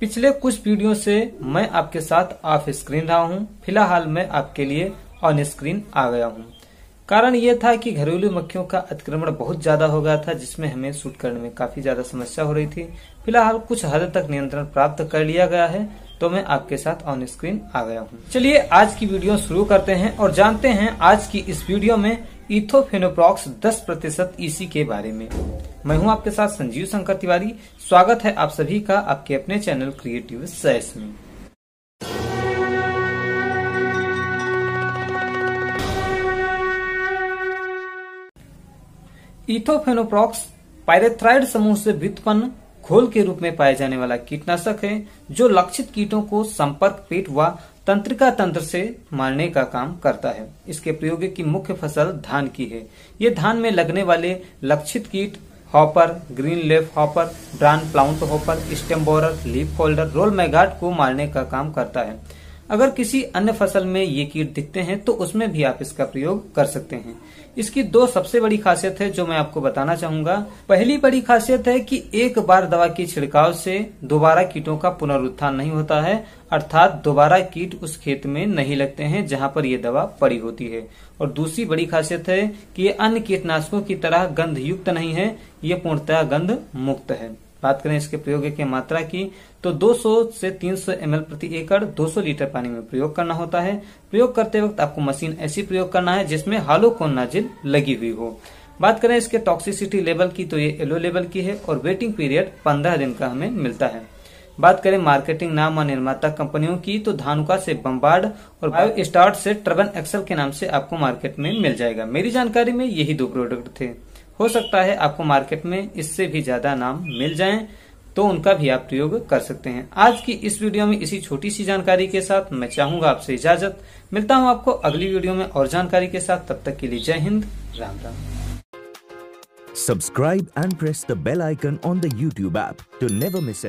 पिछले कुछ वीडियो से मैं आपके साथ ऑफ़ स्क्रीन रहा हूँ। फ़िलहाल मैं आपके लिए ऑन स्क्रीन आ गया हूँ। कारण ये था कि घरेलू मक्खियों का अतिक्रमण बहुत ज़्यादा हो गया था, जिसमें हमें शूट करने में काफ़ी ज़्यादा समस्या हो रही थी। फ़िलहाल कुछ हद तक नियंत्रण प्राप्त कर लिया गया है तो मैं आपके साथ ऑन स्क्रीन आ गया हूँ। चलिए आज की वीडियो शुरू करते हैं और जानते हैं आज की इस वीडियो में इथोफेनोप्रॉक्स 10 प्रतिशत ईसी के बारे में। मैं हूँ आपके साथ संजीव शंकर तिवारी। स्वागत है आप सभी का आपके अपने चैनल क्रिएटिव सैस में। इथोफेनोप्रॉक्स पायरेथ्राइड समूह से व्युत्पन्न घोल के रूप में पाए जाने वाला कीटनाशक है, जो लक्षित कीटों को संपर्क पेट व तंत्रिका तंत्र से मारने का काम करता है। इसके प्रयोग की मुख्य फ़सल धान की है। ये धान में लगने वाले लक्षित कीट, hopper, green leaf hopper brown plant hopper, stem borer, leaf folder, roll maggot को मारने का काम करता है। अगर किसी अन्य फ़सल में ये कीट दिखते हैं तो उसमें भी आप इसका प्रयोग कर सकते हैं। इसकी दो सबसे बड़ी खासियत है जो मैं आपको बताना चाहूँगा। पहली बड़ी खासियत है कि एक बार दवा की छिड़काव से दोबारा कीटों का पुनरुत्थान नहीं होता है, अर्थात दोबारा कीट उस खेत में नहीं लगते हैं जहाँ पर ये दवा पड़ी होती है। और दूसरी बड़ी खासियत है कि ये अन्य कीटनाशकों की तरह गंध युक्त नहीं है, ये पूर्णतः गंध मुक्त है। बात करें इसके प्रयोग की मात्रा की तो 200 से 300 सौ प्रति एकड़ 200 लीटर पानी में प्रयोग करना होता है। प्रयोग करते वक्त आपको मशीन ऐसी प्रयोग करना है जिसमें हालो को नाजिल लगी हुई हो। बात करें इसके टॉक्सिसिटी लेवल की तो ये येलो लेवल की है और वेटिंग पीरियड पंद्रह दिन का हमें मिलता है। बात करें मार्केटिंग नाम और निर्माता कंपनियों की तो धानुका से बम्बार्ड और बायो स्टार्ट से ट्रबन एक्सल के नाम से आपको मार्केट में मिल जाएगा। मेरी जानकारी में यही दो प्रोडक्ट थे। हो सकता है आपको मार्केट में इससे भी ज़्यादा नाम मिल जाए तो उनका भी आप प्रयोग कर सकते हैं। आज की इस वीडियो में इसी छोटी सी जानकारी के साथ मैं चाहूँगा आपसे इजाज़त। मिलता हूँ आपको अगली वीडियो में और जानकारी के साथ। तब तक के लिए जय हिंद, राम Ram. Subscribe and press the bell icon on the YouTube app to never miss.